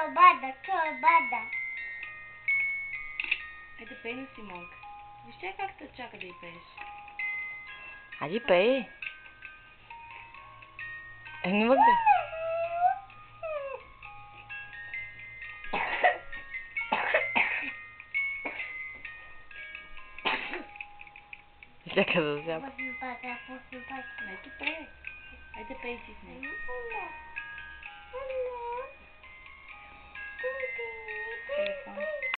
Tomada, tomada. Hajde pejno si moga. Viš ti kako to čaka da i peješ? Hajde pej. E, ne mogu. Šta kada se japa? Hajde pej, sisne. Hajde pej.